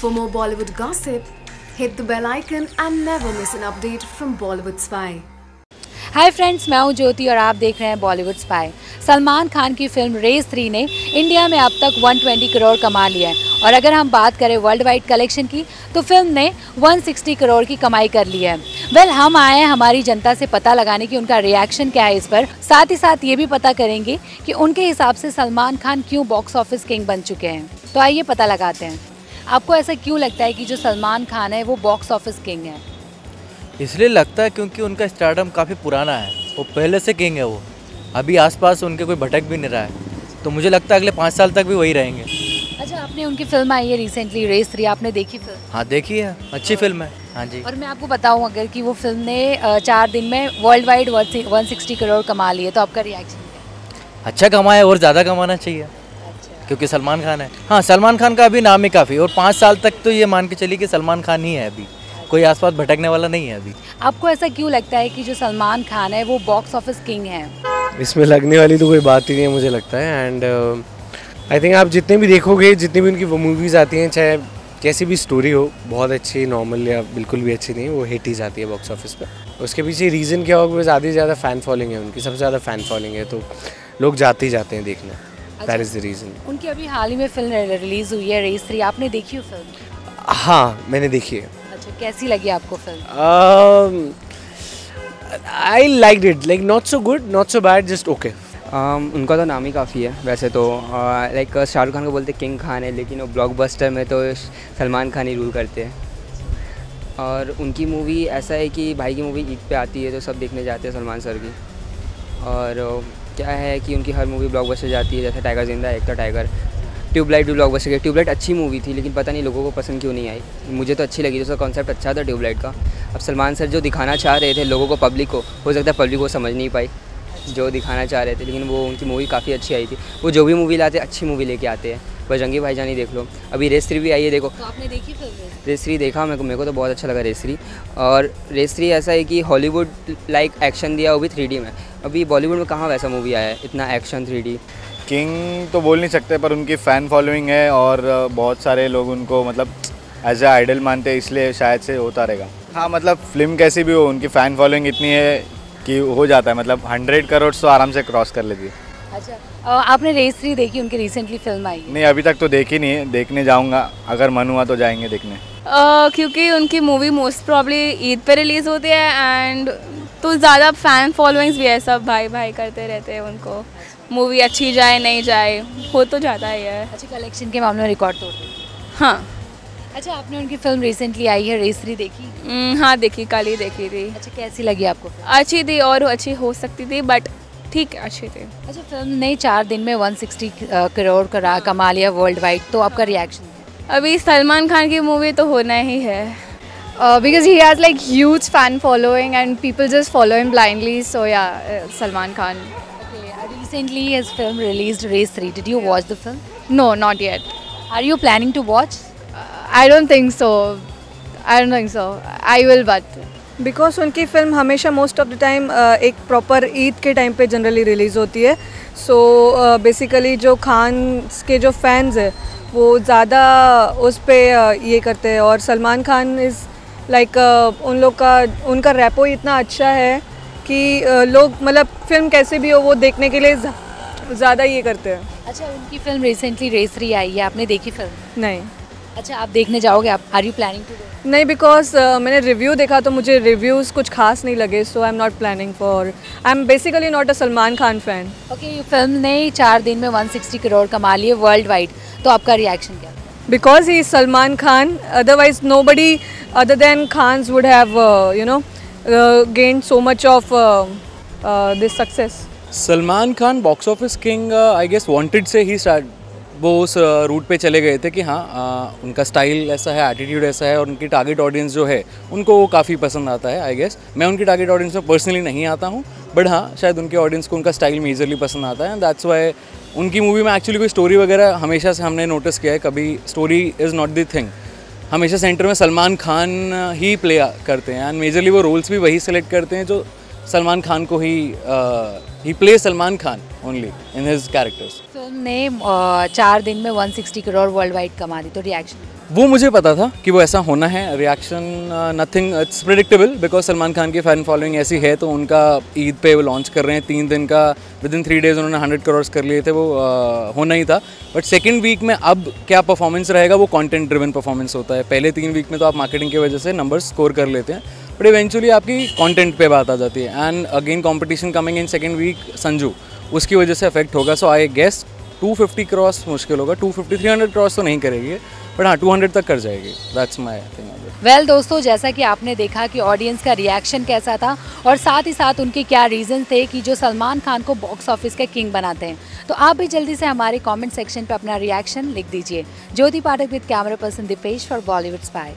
For more Bollywood gossip, hit the bell icon and never miss an update from Bollywood Spy. Hi friends मैं हूँ ज्योति और आप देख रहे हैं बॉलीवुड स्पाई सलमान खान की फ़िल्म रेस थ्री ने इंडिया में अब तक 120 करोड़ कमा लिया है. और अगर हम बात करें वर्ल्ड वाइड कलेक्शन की तो फ़िल्म ने 160 करोड़ की कमाई कर ली है. वेल well, हम आए हैं हमारी जनता से पता लगाने की उनका रिएक्शन क्या है इस पर. साथ ही साथ ये भी पता करेंगे कि उनके हिसाब से सलमान खान क्यों बॉक्स ऑफ़िस किंग बन चुके हैं. तो आइए पता लगाते हैं. आपको ऐसा क्यों लगता है कि जो सलमान खान है वो बॉक्स ऑफ़िस किंग है? इसलिए लगता है क्योंकि उनका स्टार्टअप काफ़ी पुराना है। वो पहले से किंग है वो। अभी आसपास उनके कोई भटक भी नहीं रहा है। तो मुझे लगता है अगले पाँच साल तक भी वही रहेंगे। अच्छा आपने उनकी फ़िल्म आई है रिसेंटली रेस थ्री आपने देखी फ़िल्म? हाँ देखी है। अच्छी फ़िल्म है। हाँ जी। और मैं आपको बताऊँ अगर कि वो फ़िल्म ने चार दिन में world wide one sixty crore कमा लिए तो आपका रिएक्शन अच्छा कमाया और ज़्यादा कमाना चाहिए। क्योंकि सलमान खान है। हाँ सलमान खान का अभी नाम ही काफ़ी और पाँच साल तक तो ये मान के चलिए कि सलमान खान ही है अभी। कोई आसपास भटकने वाला नहीं है अभी। आपको ऐसा क्यों लगता है कि जो सलमान खान है वो बॉक्स ऑफ़िस किंग है? इसमें लगने वाली तो कोई बात ही नहीं है मुझे लगता है। एंड आई थिंक आप जितने भी देखोगे जितनी भी उनकी वो मूवीज़ आती हैं चाहे कैसी भी स्टोरी हो बहुत अच्छी नॉर्मल या बिल्कुल भी अच्छी नहीं वो हिट ही जाती है बॉक्स ऑफ़िस पर उसके पीछे रीज़न क्या होगा ज़्यादा से ज़्यादा फ़ैन फॉलोइंग है उनकी सबसे ज़्यादा फ़ैन फॉलोइंग है तो लोग जाते ही जाते हैं देखने। दैट इज़ द रीज़न उनकी अभी हाल ही में फ़िल्म रिलीज़ हुई है रेस थ्री आपने देखी हो फ़िल्म हाँ मैंने देखी है। अच्छा कैसी लगी आपको film I like it like not so good not so bad just okay um, उनका तो नाम ही काफ़ी है वैसे तो लाइक शाहरुख खान को बोलते किंग खान है लेकिन वो ब्लॉकबस्टर में तो सलमान खान ही रूल करते हैं। और उनकी मूवी ऐसा है कि भाई की मूवी ईद पे आती है तो सब देखने जाते हैं सलमान सर की। और अ, क्या है कि उनकी हर मूवी ब्लॉकबस्टर जाती है, जैसे टाइगर ज़िंदा एक तो टाइगर ट्यूबलाइट भी बस की ट्यूबलाइट अच्छी मूवी थी, लेकिन पता नहीं लोगों को पसंद क्यों नहीं आई। मुझे तो अच्छी लगी उसका कॉन्सेप्ट अच्छा था ट्यूबलाइट का। अब सलमान सर जो दिखाना चाह रहे थे लोगों को पब्लिक को, हो सकता है पब्लिक को समझ नहीं पाई, जो दिखाना चाह रहे थे। लेकिन वो उनकी मूवी काफ़ी अच्छी आई थी। वो जो भी मूवी लाते अच्छी मूवी लेके आते हैं। बजरंगी भाईजान ही देख लो। अभी रेस थ्री भी आई है देखो। तो आपने देखी फ़िल्म रेस थ्री देखा मेरे को मेरे को तो बहुत अच्छा लगा रेस थ्री और रेस थ्री ऐसा है कि हॉलीवुड लाइक एक्शन दिया वो भी थ्री में। अभी बॉलीवुड में कहाँ वैसा मूवी आया है? इतना एक्शन थ्री किंग तो बोल नहीं सकते पर उनकी फ़ैन फॉलोइंग है और बहुत सारे लोग उनको मतलब एज ए आइडल मानते हैं इसलिए शायद से होता रहेगा। हाँ मतलब फ़िल्म कैसी भी हो उनकी फ़ैन फॉलोइंग इतनी है कि हो जाता है। मतलब हंड्रेड करोड़ तो आराम से क्रॉस कर लेती है। अच्छा। आपने रेस थ्री देखी उनकी रिसेंटली फ़िल्म आई नहीं अभी तक तो देखी नहीं देखने जाऊँगा। अगर मन हुआ तो जाएँगे देखने। अ, क्योंकि उनकी मूवी मोस्ट प्रॉब्ली ईद पे रिलीज़ होती है एंड तो ज़्यादा फ़ैन फॉलोइंग्स भी है सब भाई भाई करते रहते हैं उनको। मूवी अच्छी जाए नहीं जाए हो तो जाता ही है। अच्छा कलेक्शन के मामले में रिकॉर्ड तोड़ हाँ। अच्छा आपने उनकी फ़िल्म रिसेंटली आई है रेस थ्री देखी? हाँ देखी कल ही देखी थी। अच्छा कैसी लगी आपको अच्छी थी और अच्छी हो सकती थी बट ठीक है अच्छे थे। अच्छा फ़िल्म ने चार दिन में वन सिक्सटी करोड़ करा हाँ। कमा लिया वर्ल्ड वाइड तो आपका रिएक्शन अभी सलमान खान की मूवी तो होना ही है। Because he has like huge fan following and people just following blindly so yeah Salman Khan. Recently is film release Race three did you watch the film no not yet are you planning to watch I don't think so I don't think so I will but because उनकी फ़िल्म हमेशा most of the time एक proper Eid के time पे generally release होती है। सो so, basically uh, जो खान के जो फैंस है वो ज़्यादा उस पर ये करते हैं। और Salman Khan is like like, uh, उन लोग का उनका रैपो इतना अच्छा है कि uh, लोग मतलब फ़िल्म कैसे भी हो वो देखने के लिए ज़्यादा ये करते हैं। अच्छा उनकी फ़िल्म रिसेंटली रेस 3 आई है। आपने देखी फ़िल्म नहीं। अच्छा आप देखने जाओगे आप आर यू प्लानिंग टू नहीं बिकॉज़ uh, मैंने रिव्यू देखा तो मुझे रिव्यूज़ कुछ खास नहीं लगे so I am not planning for I am basically not a Salman Khan fan okay film ने चार दिन में 160 करोड़ कमा लिए वर्ल्ड वाइड तो आपका रिएक्शन क्या because he is Salman Khan. Otherwise, nobody other than Khans would have, uh, you know, uh, gained so much of uh, uh, this success. Salman Khan box office king I guess Wanted से ही start वो उस root पे चले गए थे कि हाँ uh, उनका स्टाइल ऐसा है एटीट्यूड ऐसा है और उनकी टारगेट ऑडियंस जो है उनको वो काफ़ी पसंद आता है आई गेस मैं उनकी टारगेट ऑडियंस में पर्सनली नहीं आता हूँ बट हाँ शायद उनके ऑडियंस को उनका स्टाइल मेजरली पसंद आता है दैट्स वाई उनकी मूवी में एक्चुअली कोई स्टोरी वगैरह हमेशा से हमने नोटिस किया है कभी story is not the thing हमेशा सेंटर में सलमान खान ही प्ले करते हैं एंड मेजरली वो रोल्स भी वही सेलेक्ट करते हैं जो सलमान खान को ही ही play Salman Khan only in his characters film ने चार दिन में 160 करोड़ वर्ल्ड वाइड कमा दी तो रिएक्शन वो मुझे पता था कि वो ऐसा होना है reaction nothing it's predictable because Salman Khan की फ़ैन फॉलोइंग ऐसी है तो उनका ईद पे वो लॉन्च कर रहे हैं तीन दिन का विद इन थ्री डेज़ उन्होंने हंड्रेड करोड़ कर लिए थे वो uh, होना ही था। बट सेकेंड वीक में अब क्या परफॉर्मेंस रहेगा वो कॉन्टेंट ड्रिवन परफॉर्मेंस होता है। पहले तीन वीक में तो आप मार्केटिंग की वजह से नंबर स्कोर कर लेते हैं बट इवेंचुअली आपकी कॉन्टेंट पे बात आ जाती है। And again competition coming in second week Sanju उसकी वजह से अफेक्ट होगा। सो आई गेस 250 क्रॉस मुश्किल होगा। 250 300 क्रॉस तो नहीं करेगी। बट हाँ 200 तक कर जाएगी। दैट्स माय थिंग वेल दोस्तों, जैसा कि आपने देखा कि ऑडियंस का रिएक्शन कैसा था और साथ ही साथ उनके क्या रीजन थे कि जो सलमान खान को बॉक्स ऑफ़िस के किंग बनाते हैं। तो आप भी जल्दी से हमारे कमेंट सेक्शन पर अपना रिएक्शन लिख दीजिए। Jyoti Pathak with camera person Dipesh for Bollywood spy